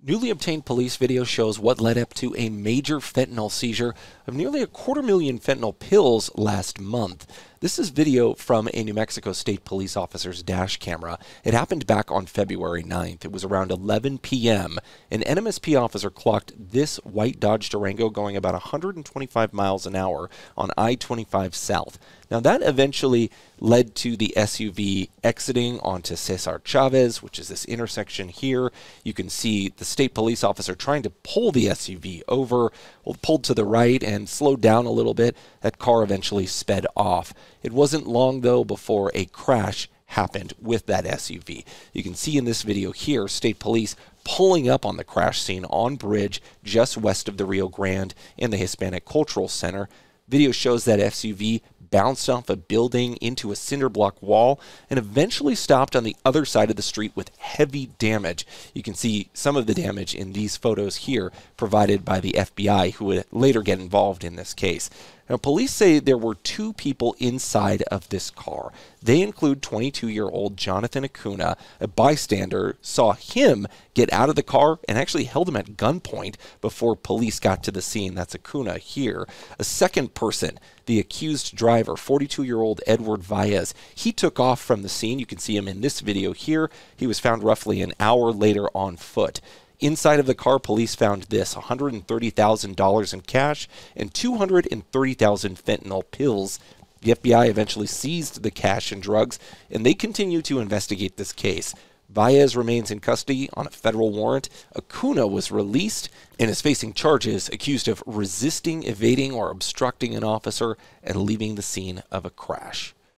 Newly obtained police video shows what led up to a major fentanyl seizure of nearly a quarter million fentanyl pills last month. This is video from a New Mexico State police officer's dash camera. It happened back on February 9th. It was around 11 p.m. An NMSP officer clocked this white Dodge Durango going about 125 miles an hour on I 25 South. Now, that eventually led to the SUV exiting onto Cesar Chavez, which is this intersection here. You can see the state police officer trying to pull the SUV over, well, pulled to the right and slowed down a little bit. That car eventually sped off. It wasn't long, though, before a crash happened with that SUV. You can see in this video here state police pulling up on the crash scene on bridge just west of the Rio Grande in the Hispanic Cultural Center. Video shows that SUV bounced off a building into a cinder block wall and eventually stopped on the other side of the street with heavy damage. You can see some of the damage in these photos here provided by the FBI, who would later get involved in this case. Now, police say there were two people inside of this car. They include 22 year old Jonathan Acuna. A bystander saw him get out of the car and actually held him at gunpoint before police got to the scene. That's Acuna here. A second person, the accused driver, 42 year old Edward Vallez, he took off from the scene. You can see him in this video here. He was found roughly an hour later on foot. Inside of the car, police found this $130,000 in cash and 230,000 fentanyl pills. The FBI eventually seized the cash and drugs, and they continue to investigate this case. Vallez remains in custody on a federal warrant. Acuna was released and is facing charges accused of resisting, evading, or obstructing an officer and leaving the scene of a crash.